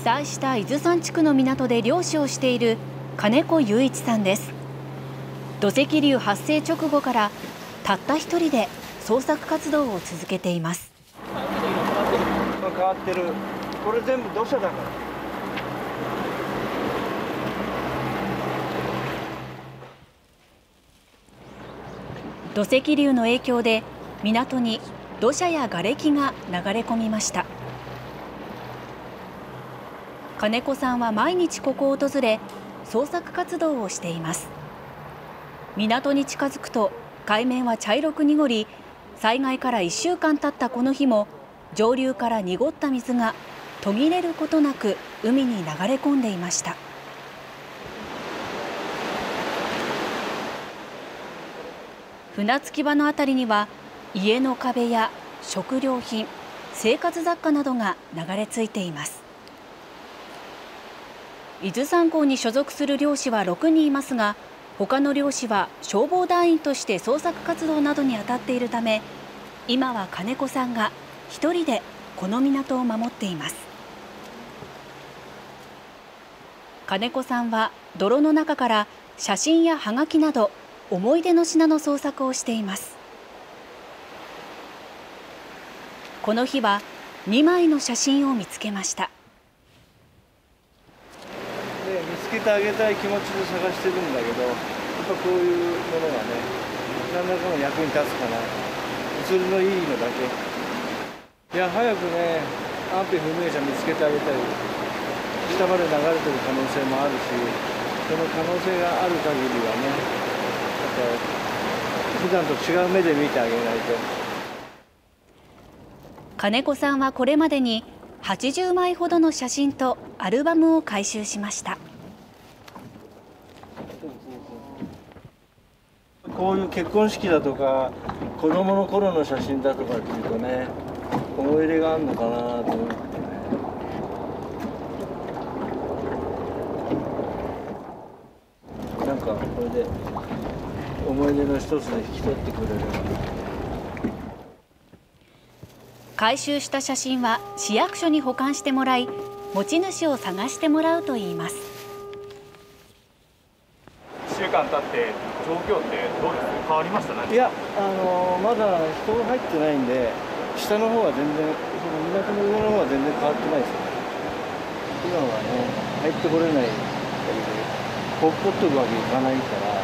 災した伊豆山地区の港で漁師をしている金子雄一さんです。土石流発生直後からたった一人で捜索活動を続けています。変わってる。これ全部土砂だから。土石流の影響で港に土砂や瓦礫が流れ込みました金子さんは毎日ここを訪れ捜索活動をしています。港に近づくと海面は茶色く濁り災害から1週間経ったこの日も上流から濁った水が途切れることなく海に流れ込んでいました。船着き場のあたりには家の壁や食料品生活雑貨などが流れ着いています。伊豆山港に所属する漁師は6人いますが他の漁師は消防団員として捜索活動などに当たっているため今は金子さんが一人でこの港を守っています。金子さんは泥の中から写真やはがきなど思い出の品の捜索をしています。この日は2枚の写真を見つけましたで見つけてあげたい気持ちで探してるんだけどやっぱこういうものがね何らかの役に立つかな。映りのいいのだけ。いや早くね安否不明者見つけてあげたい。下まで流れてる可能性もあるしその可能性がある限りはね普段と違う目で見てあげないと。金子さんはこれまでに80枚ほどの写真とアルバムを回収しました。こういう結婚式だとか子供の頃の写真だとかっていうとね思い入れがあるのかなと思ってね。なんかこれで思い出の一つで引き取ってくれる回収した写真は市役所に保管してもらい持ち主を探してもらうといいます。間経って状況ってどうです？変わりました？ねいやあのまだ人が入ってないんで下の方は全然その港の上の方は全然変わってないです。ね今はね入ってこれないほっぽっとくわけいかないから